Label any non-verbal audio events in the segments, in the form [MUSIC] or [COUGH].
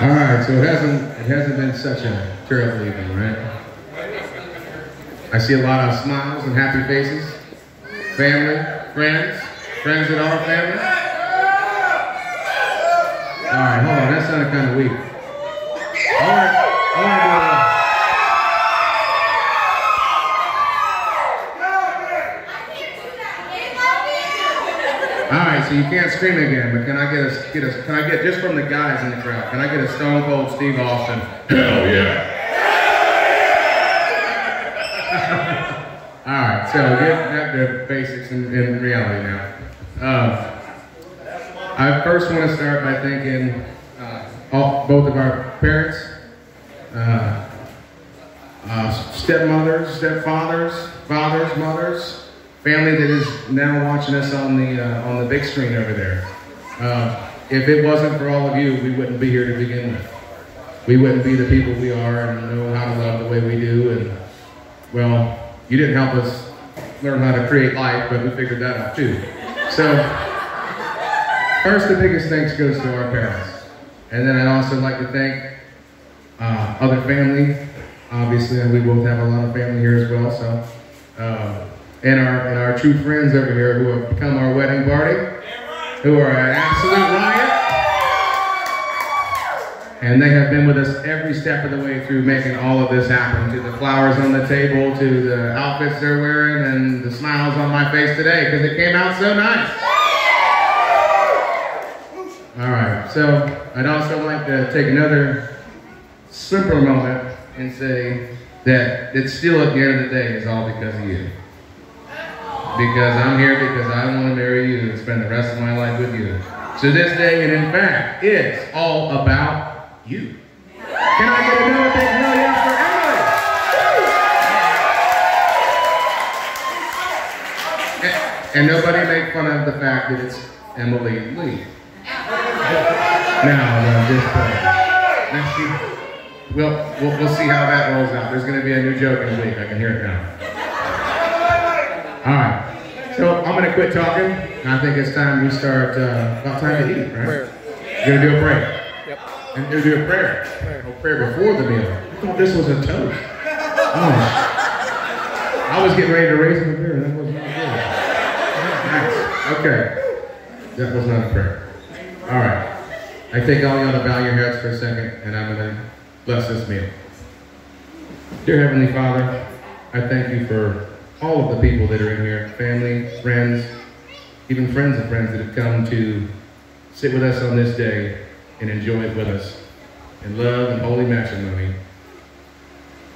All right, so it hasn't it hasn't been such a terrible evening, right? I see a lot of smiles and happy faces, family, friends, friends that are family. All right, hold on, that sounded kind of weak. All right, all right. All right, so you can't scream again, but can I get a get a can I get just from the guys in the crowd? Can I get a Stone Cold Steve Austin? Hell yeah! [LAUGHS] All right, so get at the basics in, in reality now. Uh, I first want to start by thanking uh, all, both of our parents, uh, uh, stepmothers, stepfathers, fathers, mothers, family that is now watching us on the uh, on the big screen over there. Uh, if it wasn't for all of you, we wouldn't be here to begin with. We wouldn't be the people we are and know how to love the way we do. And well, you didn't help us learn how to create life, but we figured that out too. So first, the biggest thanks goes to our parents, and then I'd also like to thank uh, other family. Obviously, we both have a lot of family here as well. So. And our and our true friends over here who have become our wedding party, who are an absolute riot. And they have been with us every step of the way through making all of this happen. To the flowers on the table, to the outfits they're wearing, and the smiles on my face today, because it came out so nice. All right, so I'd also like to take another simpler moment and say that it's still at the end of the day it's all because of you because I'm here because I want to marry you and spend the rest of my life with you. To this day, and in fact, it's all about you. Can I get another big hell yeah for Emily? And, and nobody make fun of the fact that it's Emily Lee. No, no, just now she, we'll, we'll, we'll see how that rolls out. There's going to be a new joke in a week. I can hear it now. All right. So I'm going to quit talking. I think it's time we start, uh, about time to eat, right? Prayer. You're going to do a prayer. Yep. And you're going to do a prayer. Prayer. A prayer before the meal. I thought this was a toast. Oh. I was getting ready to raise my prayer. That was not good. Nice. Okay. That was not a prayer. All right. I think all y'all to bow your heads for a second, and I'm going to bless this meal. Dear Heavenly Father, I thank you for all of the people that are in here, family, friends, even friends of friends that have come to sit with us on this day and enjoy it with us in love and holy matrimony.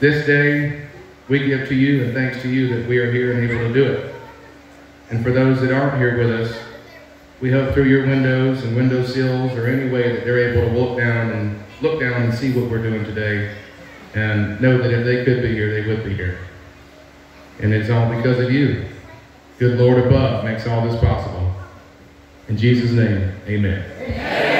This day, we give to you and thanks to you that we are here and able to do it. And for those that aren't here with us, we hope through your windows and window sills or any way that they're able to look down and look down and see what we're doing today and know that if they could be here, they would be here. And it's all because of you. Good Lord above makes all this possible. In Jesus' name, amen.